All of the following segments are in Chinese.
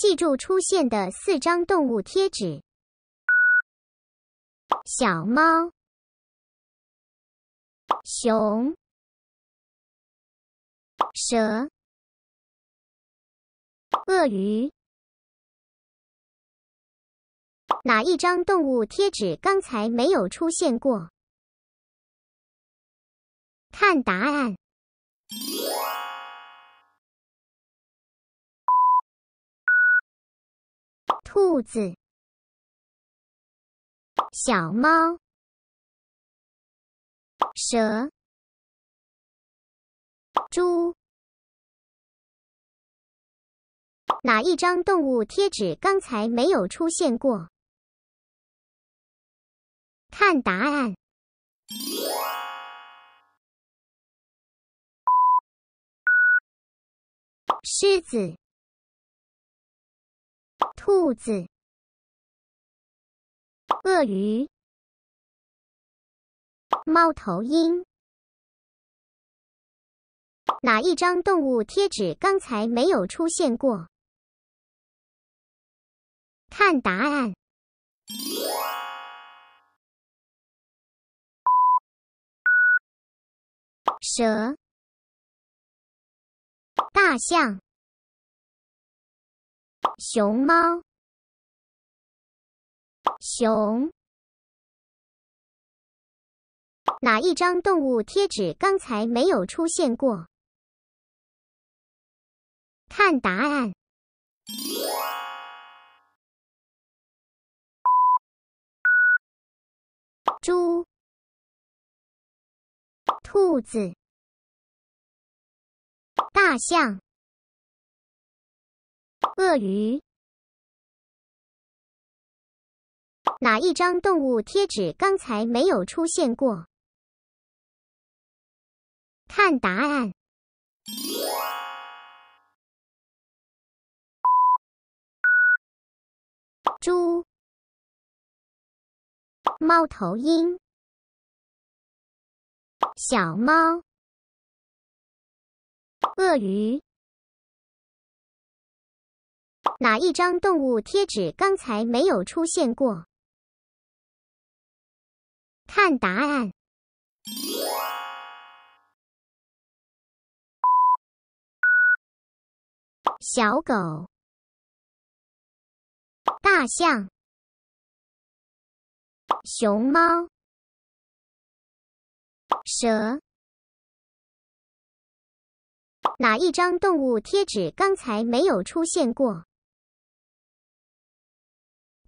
记住出现的四张动物贴纸：小猫、熊、蛇、鳄鱼。哪一张动物贴纸刚才没有出现过？看答案。兔子、小猫、蛇、猪，哪一张动物贴纸刚才没有出现过？看答案。狮子。兔子、鳄鱼、猫头鹰，哪一张动物贴纸刚才没有出现过？看答案。蛇、大象。熊猫，熊，哪一张动物贴纸刚才没有出现过？看答案。猪，兔子，大象。鳄鱼，哪一张动物贴纸刚才没有出现过？看答案。猪、猫头鹰、小猫、鳄鱼。哪一张动物贴纸刚才没有出现过？看答案。小狗、大象、熊猫、蛇。哪一张动物贴纸刚才没有出现过？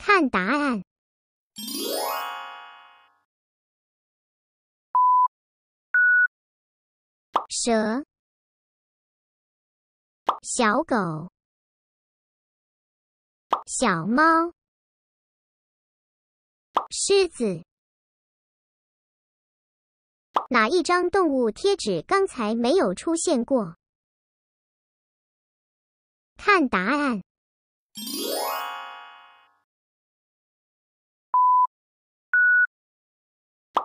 看答案。蛇、小狗、小猫、狮子，哪一张动物贴纸刚才没有出现过？看答案。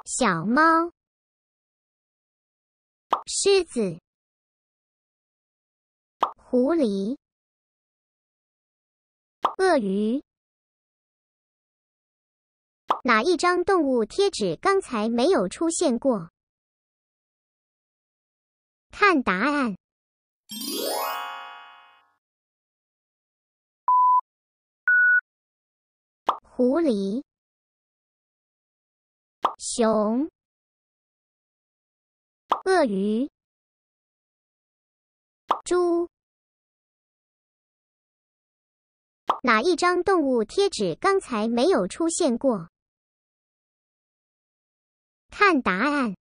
小猫、狮子、狐狸、鳄鱼，哪一张动物贴纸刚才没有出现过？看答案。狐狸。熊、鳄鱼、猪，哪一张动物贴纸刚才没有出现过？看答案。